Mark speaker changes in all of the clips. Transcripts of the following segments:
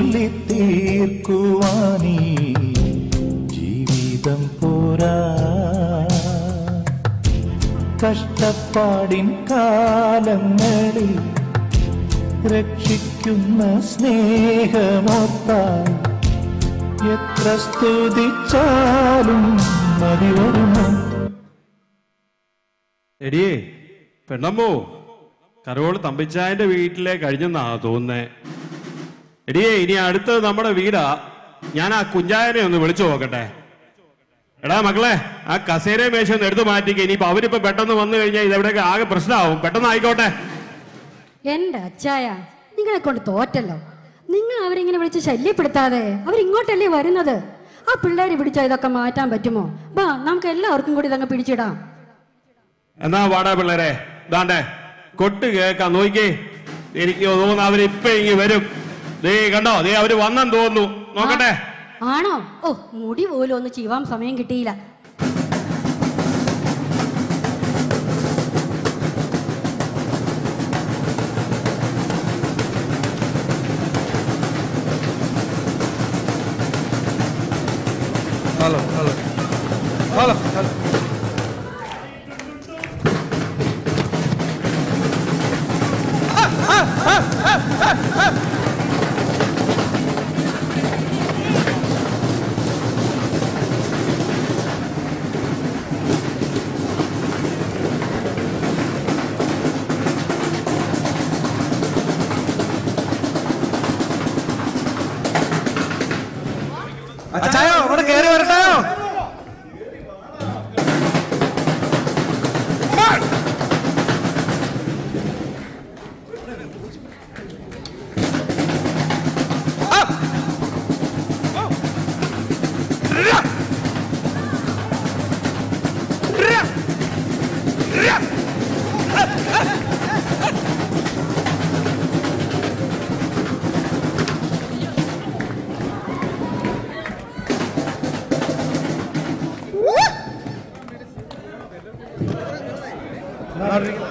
Speaker 1: ചൊല്ലി തീർക്കുവാനീ ജീവിതം പോരാ. കഷ്ടപ്പാടിൻ കാലങ്ങളിൽ രക്ഷിക്കുന്ന സ്നേഹമോർത്താൽ എത്ര സ്തുതിച്ചാലും മതി വരുമോ?
Speaker 2: എടിയേ പെണ്ണമ്മോ കരോൾ തമ്പിച്ചായന്റെ വീട്ടിലെ കഴിഞ്ഞെന്നാ തോന്നുന്നേ? എടിയേ ഇനി അടുത്തത് നമ്മുടെ വീടാ. ഞാൻ ആ കുഞ്ചായനെ ഒന്ന് വിളിച്ചു നോക്കട്ടെ. എടാ മക്കളെ ആ കസേര മേശ ഒന്ന് എടുത്തു മാറ്റിക്ക. ഇനിയിപ്പോ അവരിപ്പോ പെട്ടെന്ന് വന്നു കഴിഞ്ഞാൽ ഇതെവിടെയൊക്കെ ആകെ പ്രശ്നമാവും. പെട്ടെന്ന് ആയിക്കോട്ടെ
Speaker 3: എന്റെ അച്ചായ നിങ്ങളെ കൊണ്ട് തോറ്റല്ലോ. നിങ്ങൾ അവരിങ്ങനെ വിളിച്ച് ശല്യപ്പെടുത്താതെ അവരിങ്ങോട്ടല്ലേ വരുന്നത്? ആ പിള്ളേരെ പിടിച്ചാൽ ഇതൊക്കെ മാറ്റാൻ പറ്റുമോ? ബാ നമുക്ക് എല്ലാവർക്കും കൂടി ഇതങ്ങ് പിടിച്ചിടാം.
Speaker 2: എന്നാ വാടാ പിള്ളേരെ. ഇതാണ്ടേ കൊട്ട് കേൾക്കാം. നോക്കി എനിക്ക് തോന്നുന്നു അവരിപ്പൊ ഇങ്ങി വരും. ദേ കണ്ടോ? ദേ അവർ വന്നെന്ന് തോന്നുന്നു. നോക്കട്ടെ.
Speaker 3: ആണോ? ഓ മുടി പോലും ഒന്ന് ചീവാൻ സമയം കിട്ടിയില്ല.
Speaker 4: Hello hello. Hello hello. അച്ചായോ ഇവിടെ കേറി. Na regla.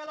Speaker 4: গেল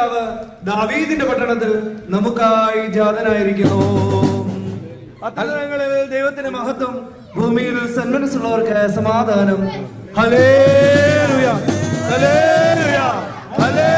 Speaker 4: രാജാവ് ദാവീദിന്റെ പട്ടണത്തിൽ നമുക്കായി ജാതനായിരിക്കുന്നു. അത്തരങ്ങളിൽ ദൈവത്തിന്റെ മഹത്വം ഭൂമിയിൽ സന്മനസ്സുള്ളവർക്ക് സമാധാനം. ഹലേ ഹലേ ഹലേ